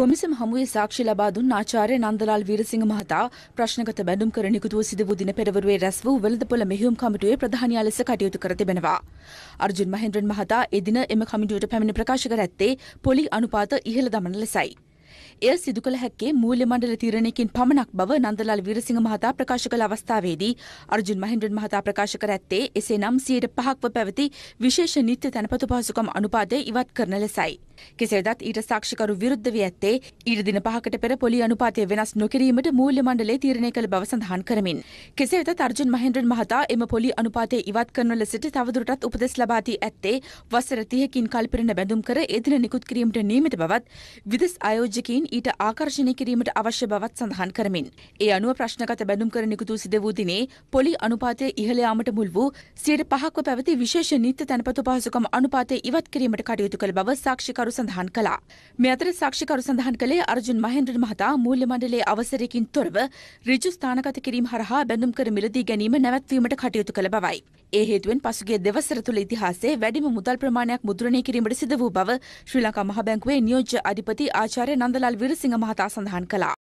කොමිසම හමුවේ සාක්ෂි ලබා දුන් ආචාර්ය නන්දලාල් වීරසිංහ මහතා ප්‍රශ්නගත බැඳුම් කර නිකුතුව සිදු වූ දින පෙරවරුවේ රැස් වූ වෙළඳපොළ මෙහෙයුම් කමිටුවේ ප්‍රධානියා ලෙස කටයුතු කර තිබෙනවා. අර්ජුන් මහෙන්ද්‍රන් මහතා එදින එම කමිටුවට පැමිණ ප්‍රකාශ කර ඇත්තේ පොලි අනුපාත ඉහළ දමන ලෙසයි. එය සිදු කළ හැක්කේ මූල්‍ය මණ්ඩල තීරණයකින් පමණක් බව නන්දලාල් වීරසිංහ මහතා ප්‍රකාශ කළ අවස්ථාවේදී අර්ජුන් මහින්ද්‍රන් මහතා ප්‍රකාශ කර ඇත්තේ එසේනම් 5%ක්ව පැවති විශේෂ නිත්‍ය තනපතු පහසුකම් අනුපාතය ඉවත් කරන ලෙසයි. කෙසේ වෙතත් ඊට සාක්ෂිකරු විරුද්ධ වී ඇත්තේ ඊට දින පහකට පෙර පොලි අනුපාතය වෙනස් නොකිරීමට මූල්‍ය මණ්ඩලය තීරණය කළ බව සඳහන් කරමින්. කෙසේ වෙතත් අර්ජුන් මහින්ද්‍රන් මහතා එම පොලි අනුපාතය ඉවත් කරන ලෙසට තවදුරටත් උපදෙස් ලබා දී ඇත්තේ වසර 30කින් කල්පිරණ බැඳුම් කර එදින නිකුත් කිරීමට නියමිත බවත් විදෙස් ආයෝජකයින් ඊට ආකර්ෂණය කිරීමට අවශ්‍ය බවත් සඳහන් කරමින්. ඒ අනුව ප්‍රශ්නගත බැඳුම් කර නිකුතු සිද වූ දිනේ පොලි අනුපාතය ඉහළ යාමට මුල් වූ සියයට පහක්ව පැවති විශේෂ නිත්‍ය තැනපතු පහසුකම් අනුපාතය ඉවත් කිරීමට කටයුතු කළ බව සාක්ෂිකරු සඳහන් කළා. මේ අතර සාක්ෂිකරු සඳහන් කළේ අර්ජුන් මහෙන්ද්‍රන් මහතා මූල්‍ය මණ්ඩලයේ අවසරයකින් තොරව ඍජු ස්ථානගත කිරීම හරහා බැඳුම් කර මිලදී ගැනීම නැවැත්වීමට කටයුතු කළ බවයි. ඒ හේතුවෙන් පසුගිය දෙවසර තුළ ඉතිහාසයේ වැඩිම මුදල් ප්‍රමාණයක් මුද්‍රණය කිරීමට සිදු වූ බව ශ්‍රී ලංකා මහ බැංකුවේ නියෝජ්‍ය අධිපති ආචාර්ය නන්දලාල් විරසිංහ මහතා සඳහන් කළා.